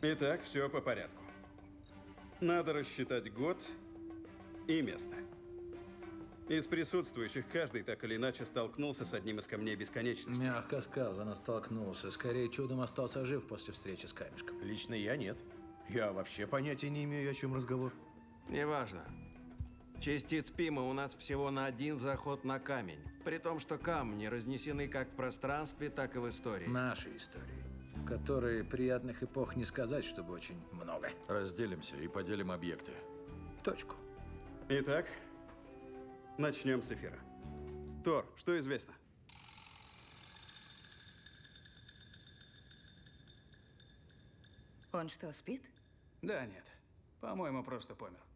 Итак, все по порядку. Надо рассчитать год и место. Из присутствующих каждый так или иначе столкнулся с одним из камней бесконечности. Мягко сказано, столкнулся. Скорее, чудом остался жив после встречи с камешком. Лично я нет. Я вообще понятия не имею, о чем разговор. Неважно. Частиц Пима у нас всего на один заход на камень. При том, что камни разнесены как в пространстве, так и в истории. Нашей истории, в которой приятных эпох не сказать, чтобы очень много. Разделимся и поделим объекты. В точку. Итак, начнем с эфира. Тор, что известно? Он что, спит? Да нет. По-моему, просто помер.